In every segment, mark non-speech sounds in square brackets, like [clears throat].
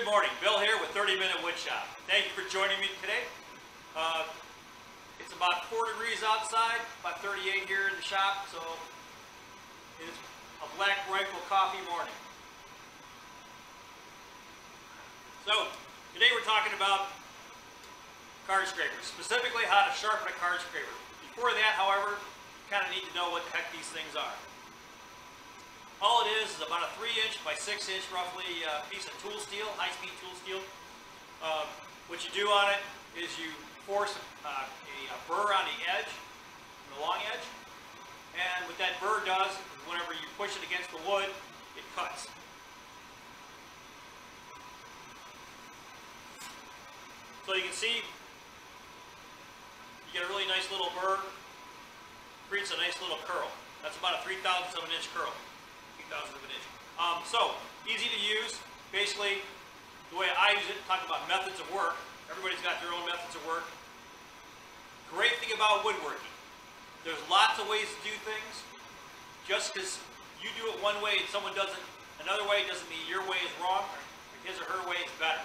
Good morning, Bill here with 30 Minute Woodshop. Thank you for joining me today. Uh, it's about 4 degrees outside, about 38 here in the shop, so it's a black rifle coffee morning. So, today we're talking about card scrapers, specifically how to sharpen a card scraper. Before that, however, you kind of need to know what the heck these things are. All it is is about a 3 inch by 6 inch roughly uh, piece of tool steel, high speed tool steel. Uh, what you do on it is you force uh, a, a, burr on the edge, the long edge, and what that burr does is whenever you push it against the wood, it cuts. So you can see you get a really nice little burr, creates a nice little curl. That's about a 3 thousandths of an inch curl thousandth of an inch. Um, so, easy to use. Basically, the way I use it, talking about methods of work. Everybody's got their own methods of work. Great thing about woodworking. There's lots of ways to do things. Just because you do it one way and someone does it another way doesn't mean your way is wrong or his or her way is better.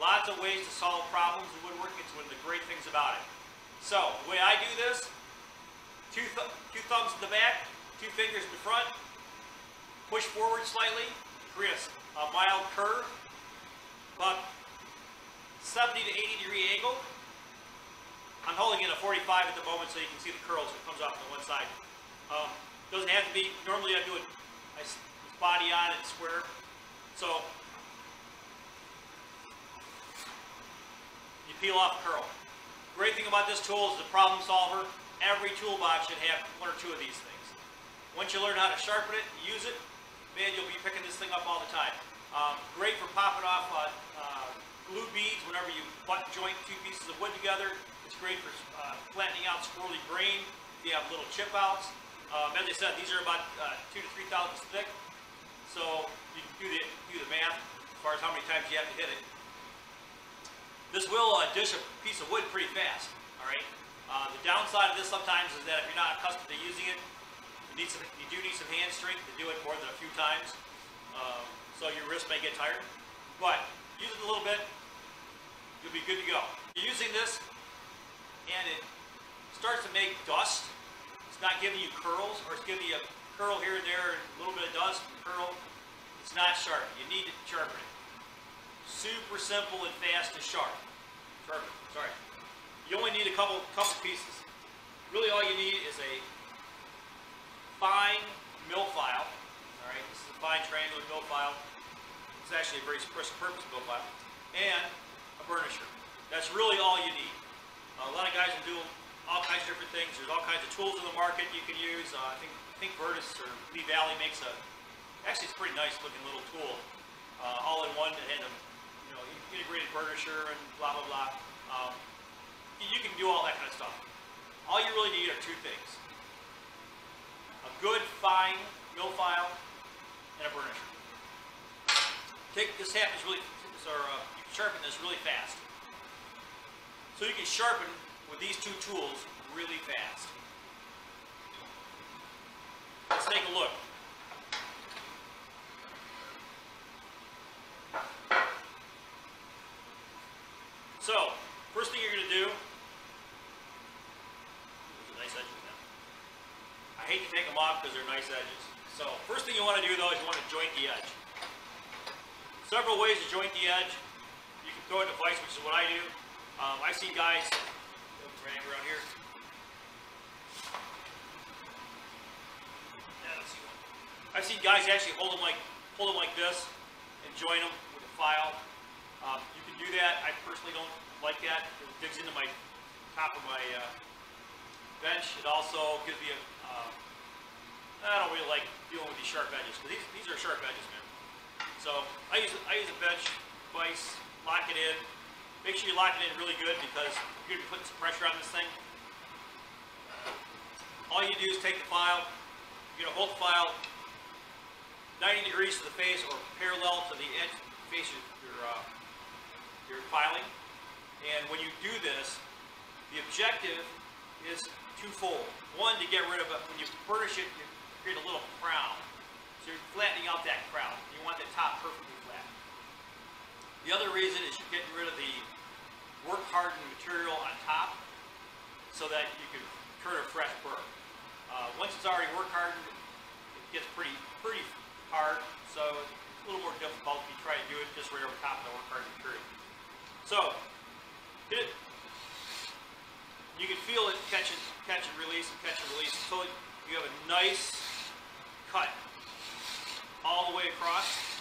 Lots of ways to solve problems in woodworking. It's one of the great things about it. So, the way I do this, two, th two thumbs in the back, two fingers in the front, push forward slightly, create a, mild curve, about 70 to 80 degree angle. I'm holding it at 45 at the moment so you can see the curls that comes off on the one side. Um, doesn't have to be, normally I do it, I body on and square. So, you peel off curl. Great thing about this tool is the problem solver. Every toolbox should have one or two of these things. Once you learn how to sharpen it, use it, man, you'll be picking this thing up all the time. Um, great for popping off uh, uh, glue beads whenever you butt joint two pieces of wood together. It's great for uh, flattening out squirrely grain if you have little chip outs. Um, as I said, these are about uh, two to three thousandths thick, so you can do the, do the math as far as how many times you have to hit it. This will uh, dish a piece of wood pretty fast, all right? Uh, the downside of this sometimes is that if you're not accustomed to using it, need some, you do need some hand strength to do it more than a few times, um, so your wrist may get tired. But use it a little bit, you'll be good to go. You're using this, and it starts to make dust. It's not giving you curls, or it's giving you a curl here and there, a little bit of dust, curl. It's not sharp. You need to sharpen it. Super simple and fast to sharp. Sharpen, sorry. You only need a couple, couple pieces. Really all you need is a fine mill file. All right, this is a fine triangular mill file. It's actually a very purpose mill file. And a burnisher. That's really all you need. Uh, a lot of guys will do all kinds of different things. There's all kinds of tools in the market you can use. Uh, I think I think Veritas or Lee Valley makes a actually it's a pretty nice looking little tool, uh, all in one and a you know integrated burnisher and blah blah blah. Um, you can do all that kind of stuff. All you really need are two things a good fine mill file, and a burnisher. Take this happens really, or uh, you can sharpen this really fast. So you can sharpen with these two tools really fast. Let's take a look. So, first thing you're going to do I hate to take them off because they're nice edges. So first thing you want to do though is you want to joint the edge. Several ways to joint the edge. You can throw it in a vise, which is what I do. Um, I see guys around here. Yeah, see. I've seen guys actually hold them like hold them like this and join them with a file. Um, you can do that. I personally don't like that. It digs into my top of my uh, bench. It also gives me a um, I don't really like dealing with these sharp edges because these, these are sharp edges, man. So I use I use a bench vise, lock it in. Make sure you lock it in really good because you're to be putting some pressure on this thing. All you do is take the file, you're to hold the file 90 degrees to the face or parallel to the edge face of your, uh, your filing. And when you do this, the objective is twofold. One, to get rid of it, when you burnish it, you create a little crown. So you're flattening out that crown. You want the top perfectly flat. The other reason is you're getting rid of the work hardened material on top so that you can turn a fresh burr. Uh, once it's already work hardened, it gets pretty pretty hard, so it's a little more difficult if you try to do it just right over top of the work hardened material. So, hit it. You can feel it catch and catch and release and catch and release until you have a nice cut all the way across,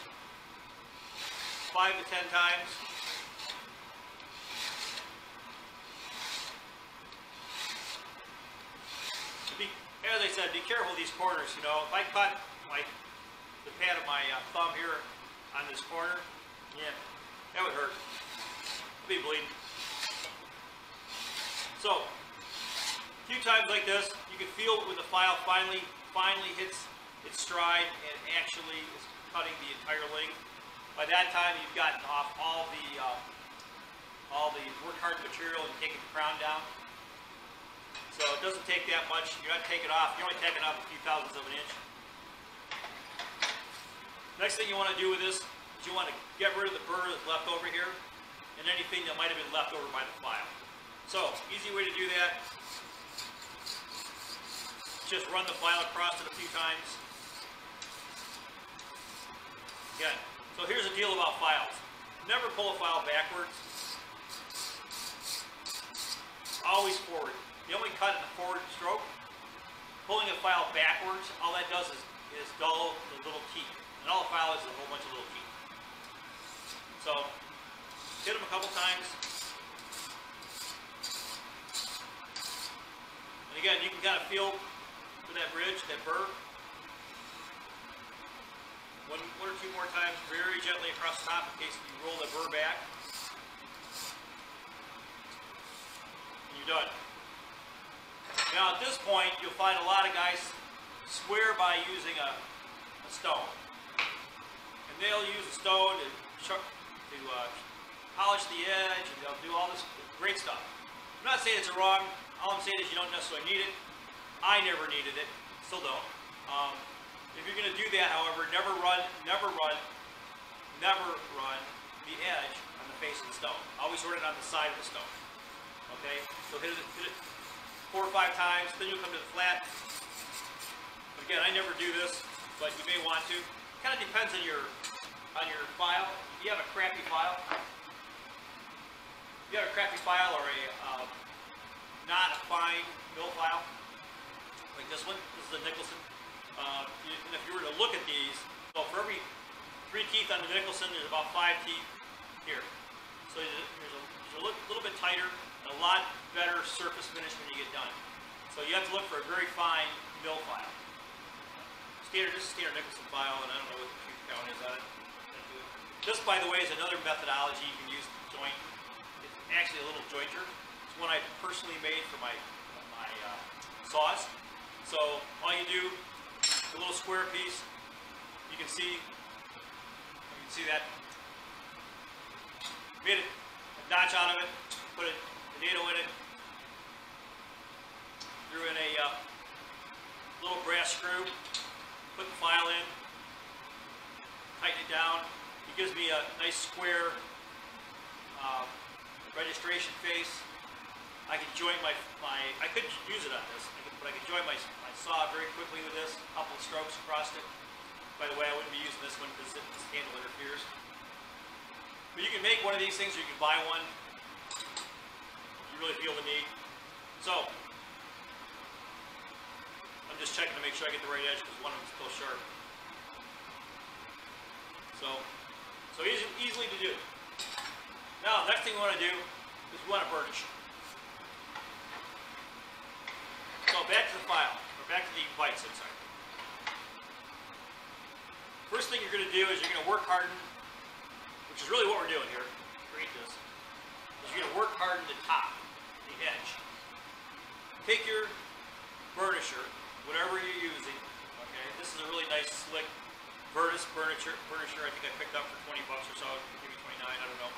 five to ten times. Be, as I said, be careful these corners. You know, if I cut like the pad of my uh, thumb here on this corner, yeah, that would hurt. I'd be bleeding. So, a few times like this, you can feel when the file finally finally hits its stride and actually is cutting the entire length. By that time, you've gotten off all the uh, all the work hard material and taken the crown down. So it doesn't take that much. You're not taking off. You're only taking off a few thousandths of an inch. Next thing you want to do with this is you want to get rid of the burr that's left over here and anything that might have been left over by the file. So, easy way to do that, just run the file across it a few times. Again, so here's the deal about files. Never pull a file backwards. Always forward. You only cut in the forward stroke. Pulling a file backwards, all that does is, is dull the little teeth. And all the file is is a whole bunch of little teeth. So, hit them a couple times. And again, you can kind of feel for that bridge, that burr. One, one or two more times, very gently across the top in case you roll the burr back. And you're done. Now at this point, you'll find a lot of guys swear by using a, a stone. And they'll use a stone to, to uh, polish the edge, and they'll do all this great stuff. I'm not saying it's wrong. All I'm saying is you don't necessarily need it. I never needed it. Still don't. Um, if you're going to do that, however, never run, never run, never run the edge on the face of the stone. Always run it on the side of the stone. Okay? So hit it, hit it four or five times, then you'll come to the flat. Again, I never do this, but you may want to. Kind of depends on your on your file. If you have a crappy file, if you have a crappy file or a uh, not a fine mill file, like this one, this is a Nicholson. Uh, and if you were to look at these, so for every three teeth on the Nicholson, there's about five teeth here. So there's a, there's a little bit tighter, and a lot better surface finish when you get done. So you have to look for a very fine mill file. Standard, this is standard Nicholson file, and I don't know what the tooth count is on it. This, by the way, is another methodology you can use to joint. It's actually a little jointer. It's one I personally made for my my uh, saws. So all you do, a little square piece. You can see, you can see that. Made a notch out of it. Put a NATO in it. Threw in a uh, little brass screw. Put the file in. Tighten it down. It gives me a nice square uh, registration face. I can join my, my I could use it on this, but I can join my, my saw very quickly with this. A couple strokes across it. By the way, I wouldn't be using this one because this handle interferes. But you can make one of these things or you can buy one you really feel the need. So, I'm just checking to make sure I get the right edge because one of them's still sharp. So, so easy, easily to do. Now, next thing we want to do is we want to burnish. So back to the file, or back to the bites, I'm sorry. First thing you're going to do is you're going to work harden, which is really what we're doing here, create this, is you're going to work harden the top the edge. Take your burnisher, whatever you're using, okay, this is a really nice slick Veritas burnisher, burnisher I think I picked up for 20 bucks or so, maybe 29, I don't know.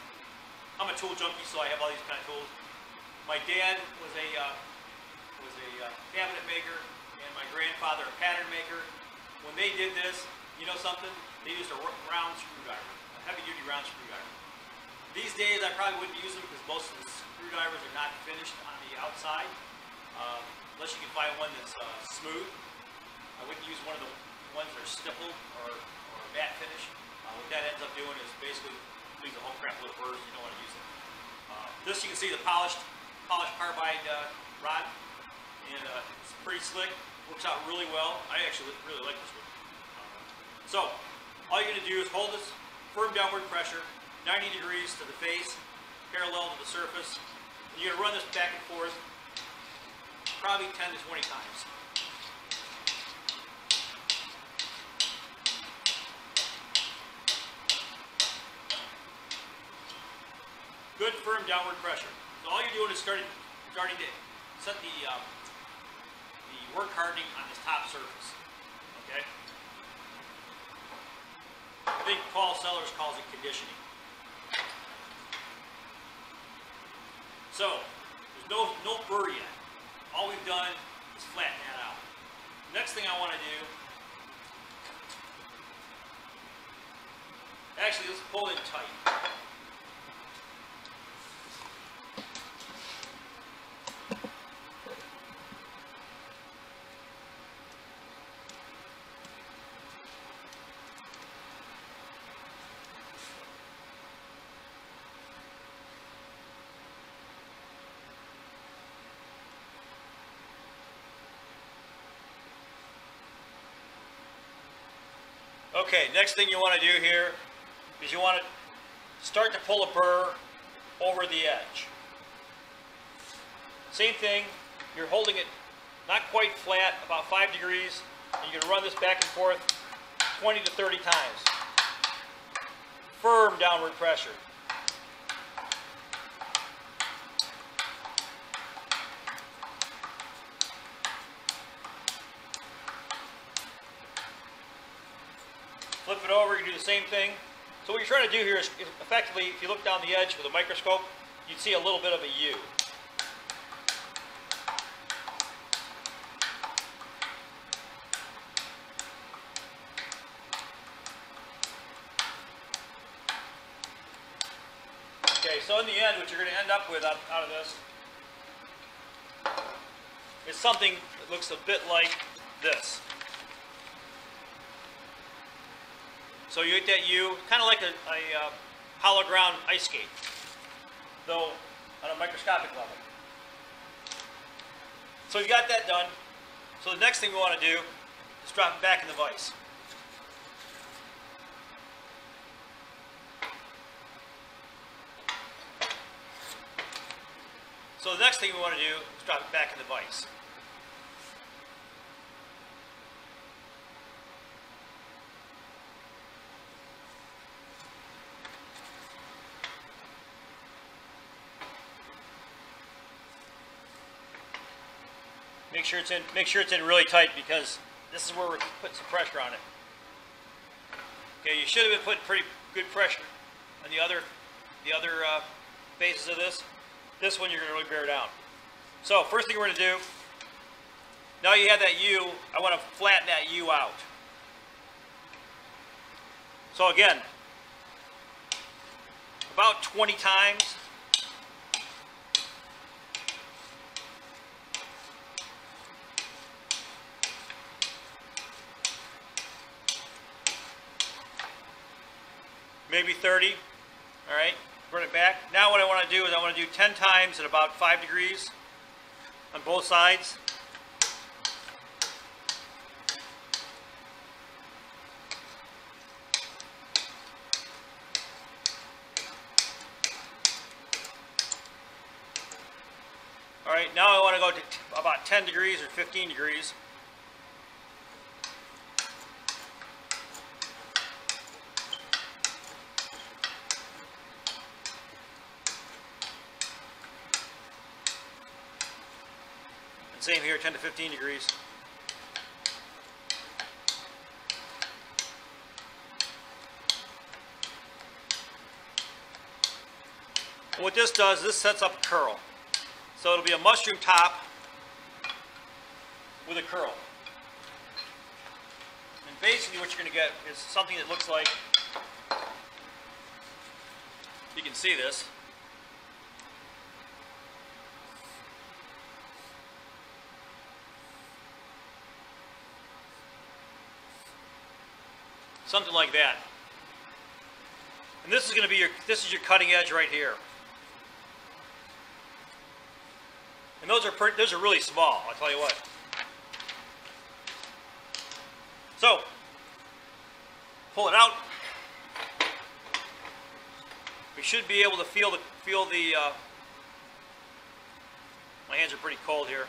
I'm a tool junkie, so I have all these kind of tools. My dad was a uh, was a uh, cabinet maker, and my grandfather a pattern maker. When they did this, you know something? They used a round screwdriver, a heavy-duty round screwdriver. These days, I probably wouldn't use them because most of the screwdrivers are not finished on the outside, um, unless you can find one that's uh, smooth. I wouldn't use one of the ones that are stippled or, or matte finish. Uh, what that ends up doing is basically leaves a whole crap load of burrs. You don't want to use it. Uh, this you can see the polished polished carbide uh, rod, and uh, it's pretty slick. Works out really well. I actually really like this one. So all you're going to do is hold this firm downward pressure, 90 degrees to the face, parallel to the surface. And you're going to run this back and forth probably 10 to 20 times. Good firm downward pressure. So all you're doing is starting, starting to set the, um, work hardening on this top surface. Okay? I think Paul Sellers calls it conditioning. So, there's no, no burr yet. All we've done is flatten that out. Next thing I want to do, actually let's pull in tight. Okay, next thing you want to do here is you want to start to pull a burr over the edge. Same thing, you're holding it not quite flat, about 5 degrees, and you're going to run this back and forth 20 to 30 times. Firm downward pressure. Flip it over, you do the same thing. So what you're trying to do here is effectively, if you look down the edge with a microscope, you'd see a little bit of a U. Okay, so in the end, what you're going to end up with out, out of this is something that looks a bit like this. So you get that U, kind of like a, a uh, hollow ground ice skate, though on a microscopic level. So you got that done. So the next thing we want to do is drop it back in the vise. So the next thing we want to do is drop it back in the vise. Sure it's in. Make sure it's in really tight because this is where we're putting some pressure on it. Okay, you should have been putting pretty good pressure on the other, the other uh, bases of this. This one you're going to really bear down. So first thing we're going to do. Now you have that U. I want to flatten that U out. So again, about 20 times. Maybe 30. All right, bring it back. Now what I want to do is I want to do 10 times at about 5 degrees on both sides. All right, now I want to go to about 10 degrees or 15 degrees. Same here, 10 to 15 degrees. What this does, is this sets up a curl. So it'll be a mushroom top with a curl. And basically what you're going to get is something that looks like you can see this. Something like that. And this is going to be your, this is your cutting edge right here. And those are, per, those are really small, I'll tell you what. So, pull it out. We should be able to feel the, feel the, uh, my hands are pretty cold here.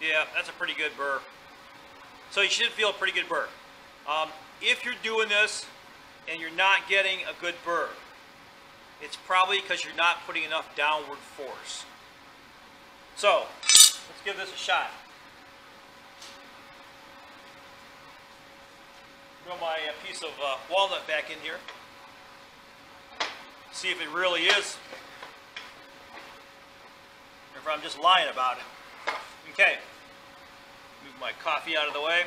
Yeah, that's a pretty good burr. So you should feel a pretty good burr. Um, if you're doing this and you're not getting a good burr, it's probably because you're not putting enough downward force. So, let's give this a shot. Throw my uh, piece of uh, walnut back in here. See if it really is. Or if I'm just lying about it. Okay. Move my coffee out of the way.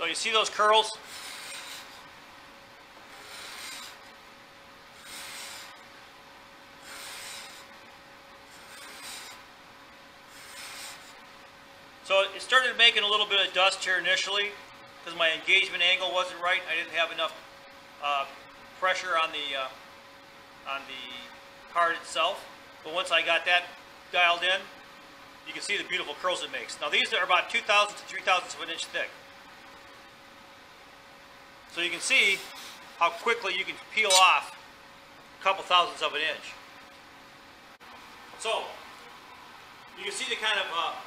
So you see those curls? So it started making a little bit of dust here initially because my engagement angle wasn't right. I didn't have enough uh, pressure on the uh, on the card itself. But once I got that dialed in, you can see the beautiful curls it makes. Now these are about 2 thousandths to 3 thousandths of an inch thick. So you can see how quickly you can peel off a couple thousandths of an inch. So you can see the kind of uh,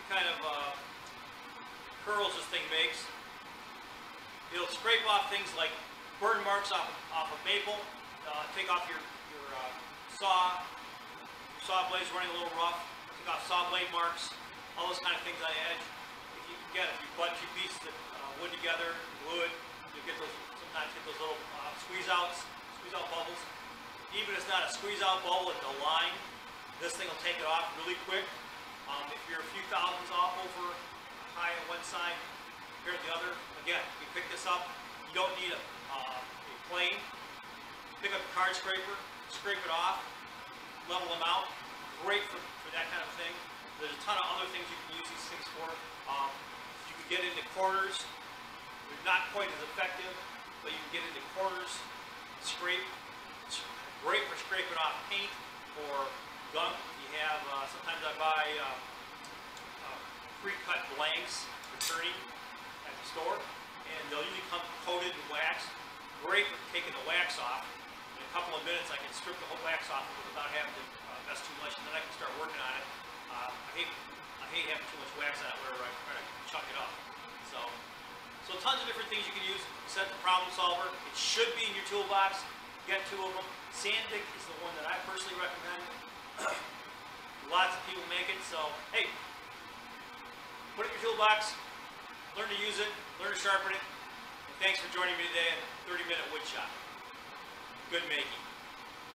the kind of uh, curls this thing makes. It'll scrape off things like burn marks off off of maple, uh, take off your your uh, saw saw blades running a little rough, take off saw blade marks, all those kind of things on the edge. If you can get if you butt two pieces wood together, it, you get those sometimes get those little uh, squeeze outs, squeeze out bubbles. Even if it's not a squeeze out bubble, it's a line. This thing will take it off really quick. Um, if you're a few thousandths off over high on one side, here the other, again, you pick this up. You don't need a, uh, a plane. Pick up a card scraper, scrape it off, level them out. Great for, for that kind of thing. There's a ton of other things you can use these things for. Um, you can get into corners. Not quite as effective, but you can get into corners, scrape. Great for scraping off paint or gunk. You have, uh, sometimes I buy uh, uh, pre-cut blanks for turning at the store, and they'll usually come coated in wax. Great for taking the wax off. In a couple of minutes, I can strip the whole wax off of without having to uh, mess too much, and then I can start working on it. Uh, I hate, I hate having too much wax on it whenever I try to chuck it up. So, so tons of different things you can use. Set the problem solver. It should be in your toolbox. Get two of them. Sandvik is the one that I personally recommend. [clears throat] Lots of people make it, so hey, put it in your toolbox, learn to use it, learn to sharpen it. And thanks for joining me today in 30 Minute woodshop. Good making.